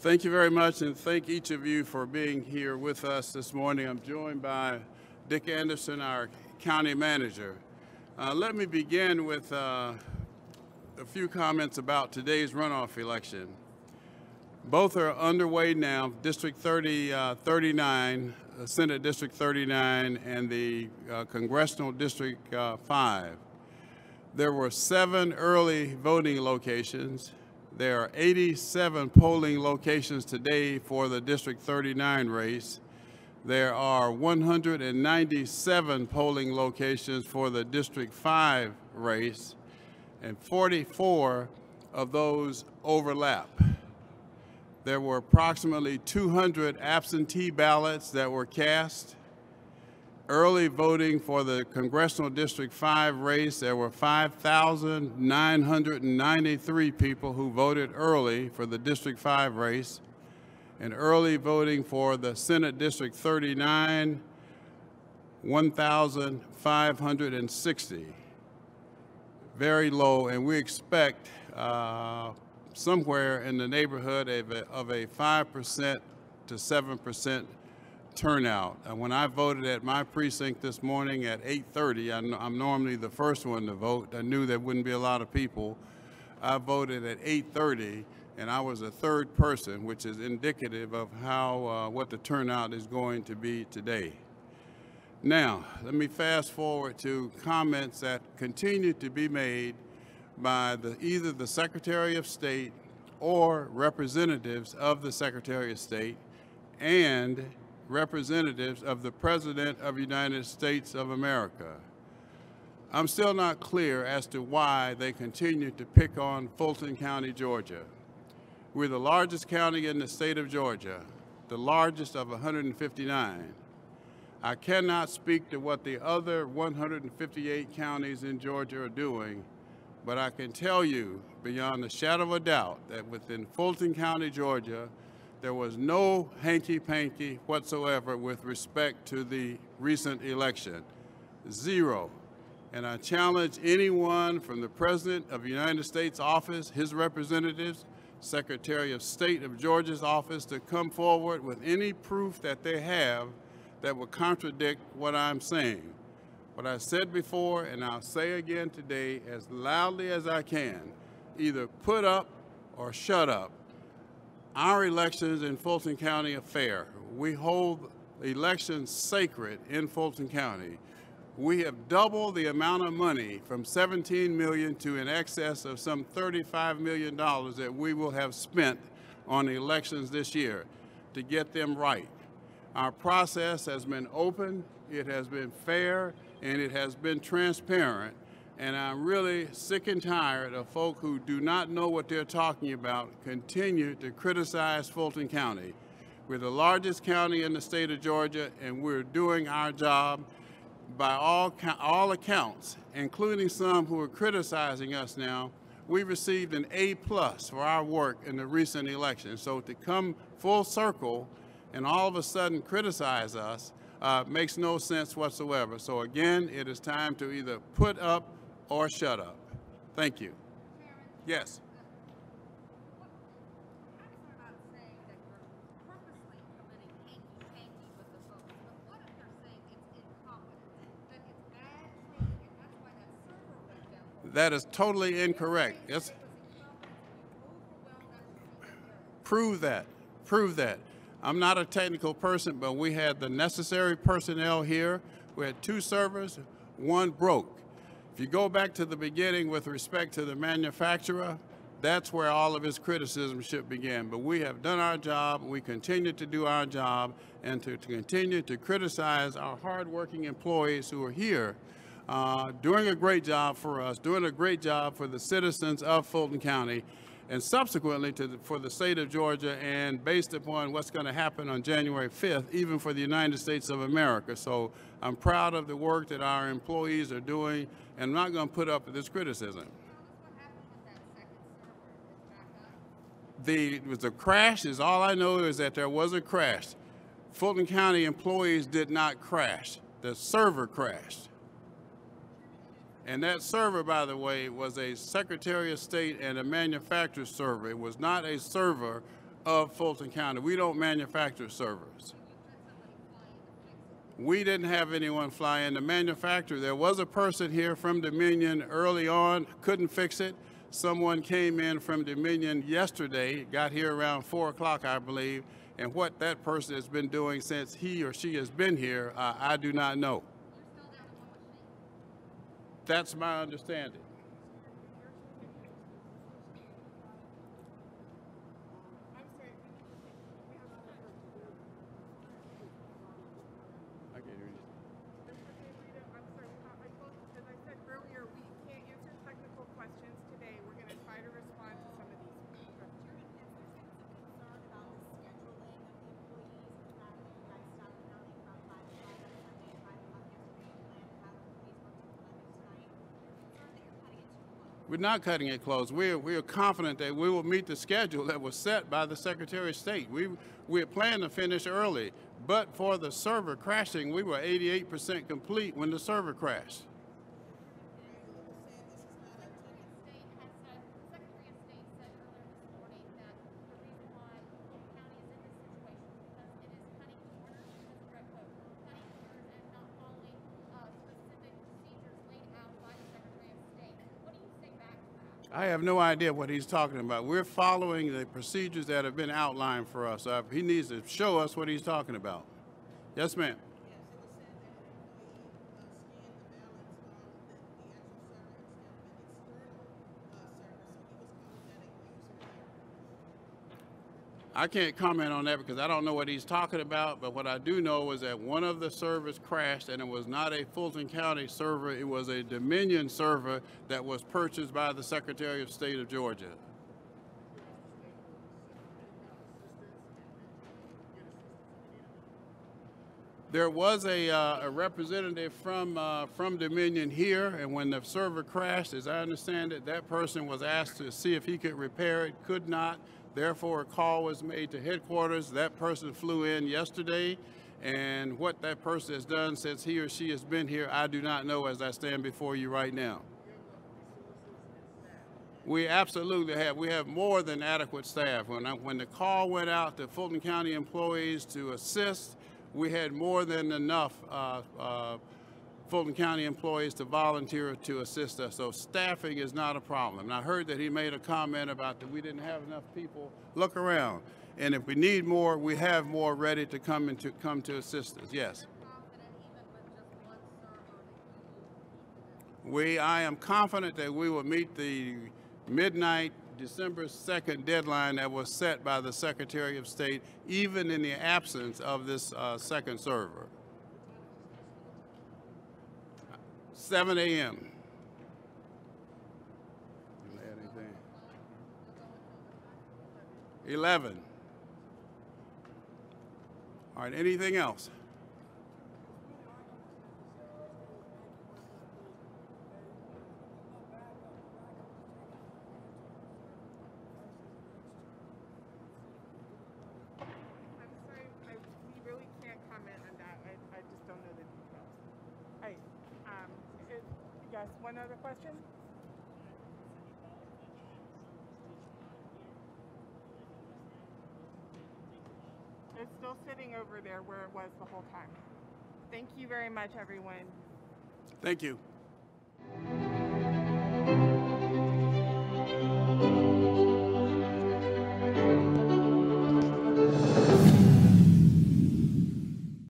Thank you very much, and thank each of you for being here with us this morning. I'm joined by Dick Anderson, our county manager. Uh, let me begin with uh, a few comments about today's runoff election. Both are underway now, District 30, uh, 39, uh, Senate District 39, and the uh, Congressional District uh, 5. There were seven early voting locations. There are 87 polling locations today for the District 39 race. There are 197 polling locations for the District 5 race, and 44 of those overlap. There were approximately 200 absentee ballots that were cast. Early voting for the Congressional District 5 race, there were 5,993 people who voted early for the District 5 race. And early voting for the Senate District 39, 1,560. Very low, and we expect uh, somewhere in the neighborhood of a, of a 5% to 7% turnout. When I voted at my precinct this morning at 8.30, I'm normally the first one to vote. I knew there wouldn't be a lot of people. I voted at 8.30 and I was a third person, which is indicative of how, uh, what the turnout is going to be today. Now, let me fast forward to comments that continue to be made by the, either the Secretary of State or representatives of the Secretary of State and representatives of the President of the United States of America. I'm still not clear as to why they continue to pick on Fulton County, Georgia. We're the largest county in the state of Georgia, the largest of 159. I cannot speak to what the other 158 counties in Georgia are doing, but I can tell you beyond a shadow of a doubt that within Fulton County, Georgia, there was no hanky-panky whatsoever with respect to the recent election. Zero. And I challenge anyone from the President of the United States office, his representatives, Secretary of State of Georgia's office to come forward with any proof that they have that would contradict what I'm saying. What I said before, and I'll say again today as loudly as I can, either put up or shut up. Our elections in Fulton County are fair. We hold elections sacred in Fulton County. We have doubled the amount of money from 17 million to in excess of some 35 million dollars that we will have spent on the elections this year to get them right. Our process has been open, it has been fair, and it has been transparent. And I'm really sick and tired of folk who do not know what they're talking about continue to criticize Fulton County. We're the largest county in the state of Georgia, and we're doing our job by all, all accounts, including some who are criticizing us now. We received an A plus for our work in the recent election. So to come full circle and all of a sudden criticize us uh, makes no sense whatsoever. So again, it is time to either put up or shut up. Thank you. Yes. That is totally incorrect. Yes. Prove that. Prove that. I'm not a technical person, but we had the necessary personnel here. We had two servers, one broke. You go back to the beginning with respect to the manufacturer, that's where all of his criticism should begin. But we have done our job, we continue to do our job, and to, to continue to criticize our hardworking employees who are here uh, doing a great job for us, doing a great job for the citizens of Fulton County, and subsequently the, for the state of Georgia, and based upon what's going to happen on January 5th, even for the United States of America. So I'm proud of the work that our employees are doing, and I'm not going to put up with this criticism. The, a crash is all I know is that there was a crash. Fulton County employees did not crash. The server crashed. And that server, by the way, was a Secretary of State and a manufacturer server. It was not a server of Fulton County. We don't manufacture servers. We didn't have anyone fly in. The manufacturer, there was a person here from Dominion early on, couldn't fix it. Someone came in from Dominion yesterday, got here around 4 o'clock, I believe, and what that person has been doing since he or she has been here, uh, I do not know. That's my understanding. I'm sorry, we have another person. Okay, Rita, I'm sorry, uh, I told, as I said earlier, we can't answer technical questions today. We're gonna try to respond to some of these. Chairman, has there been some concern about the scheduling of the employees and the fact that you guys stopped early from five o'clock on Sunday, five o'clock yesterday, and plan to have employees work till eleven tonight? Concerned that you're cutting it too close? We're not cutting it close. We're, we are confident that we will meet the schedule that was set by the Secretary of State. We, we had planned to finish early, but for the server crashing, we were 88% complete when the server crashed. State has said, Secretary of State said earlier this morning that the reason why Fulton County is in this situation is because it is cutting corners, this is Brett Cook, cutting corners and not following, uh, specific procedures laid out by the Secretary of State. What do you say back to that? I have no idea what he's talking about. We're following the procedures that have been outlined for us. Uh, he needs to show us what he's talking about. Yes, ma'am. Yes, it was said that an employee uh, scanned the balance on the, the actual server instead of an external uh, server, so he was calling that a user error. I can't comment on that because I don't know what he's talking about, but what I do know is that one of the servers crashed and it was not a Fulton County server, it was a Dominion server that was purchased by the Secretary of State of Georgia. There was a, uh, a representative from, uh, from Dominion here, and when the server crashed, as I understand it, that person was asked to see if he could repair it, could not. Therefore, a call was made to headquarters. That person flew in yesterday, and what that person has done since he or she has been here, I do not know as I stand before you right now. We absolutely have. We have more than adequate staff. When, I, when the call went out to Fulton County employees to assist, we had more than enough uh, uh, Fulton County employees to volunteer to assist us. So staffing is not a problem. And I heard that he made a comment about that we didn't have enough people. Look around, and if we need more, we have more ready to come and to come to assist us. Yes. We, I am confident that we will meet the midnight December 2nd deadline that was set by the Secretary of State, even in the absence of this uh, second server. 7 a.m. 11. All right, anything else? I'm sorry, I, we really can't comment on that. I, I just don't know the details. Hey, um, it, yes, one other question? It's still sitting over there where it was the whole time. Thank you very much, everyone. Thank you.